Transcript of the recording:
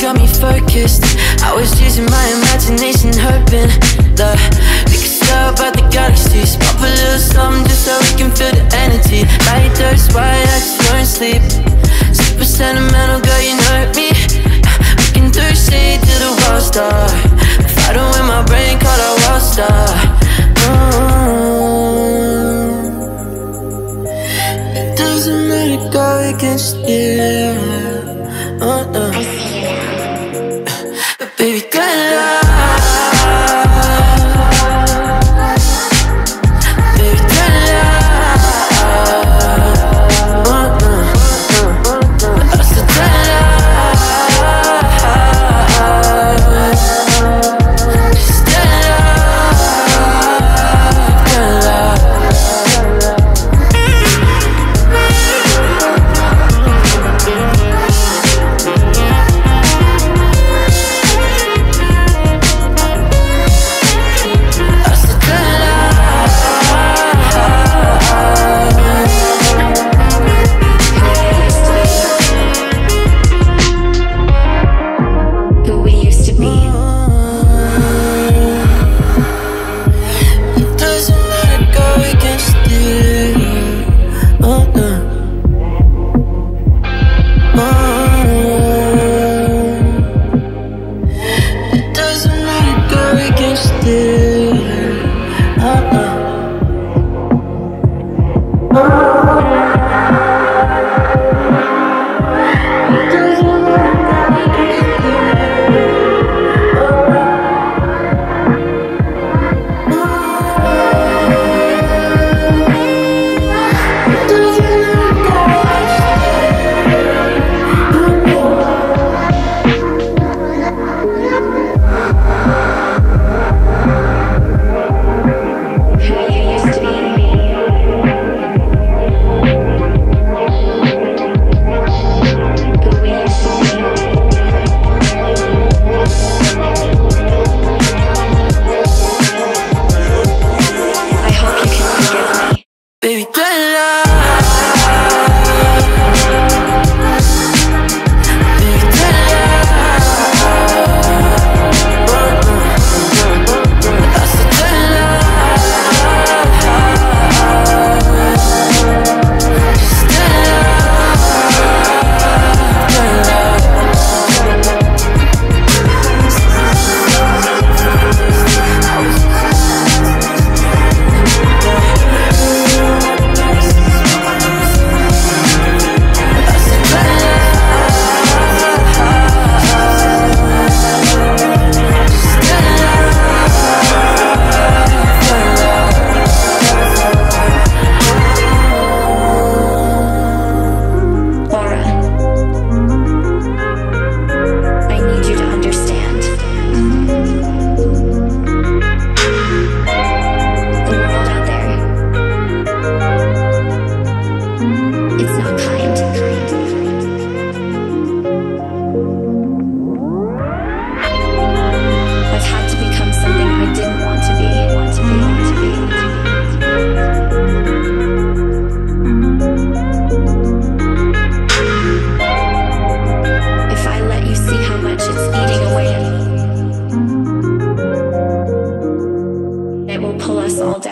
got me focused. I was using my imagination hoping That we could stare about the galaxies. Pop a little something just so we can feel the energy. Light those white eyes, you won't sleep. Super sentimental, girl, you know me. We can throw shade to the world star. Fighting with my brain, call a worldstar. It doesn't matter, go against you. Uh -uh. Baby, good Baby, Oh. Baby, us all down.